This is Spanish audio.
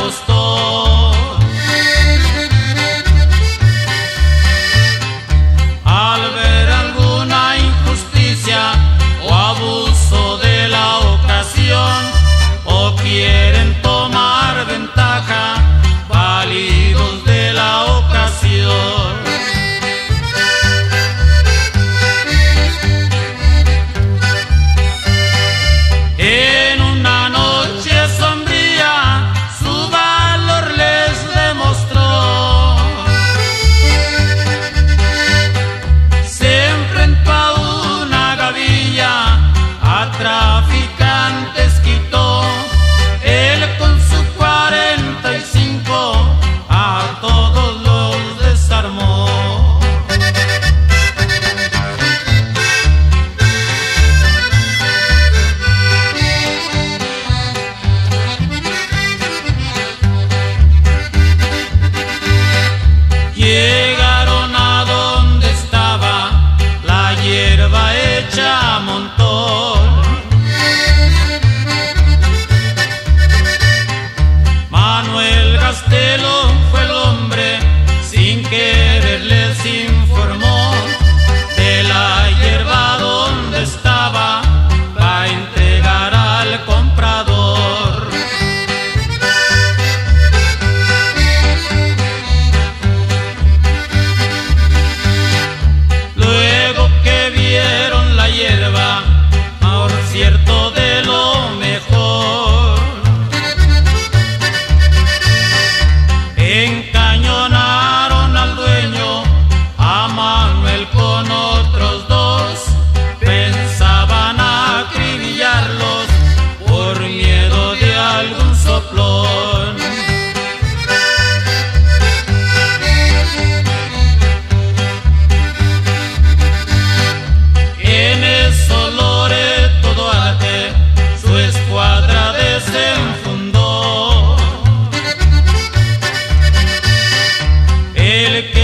agosto. pastel el que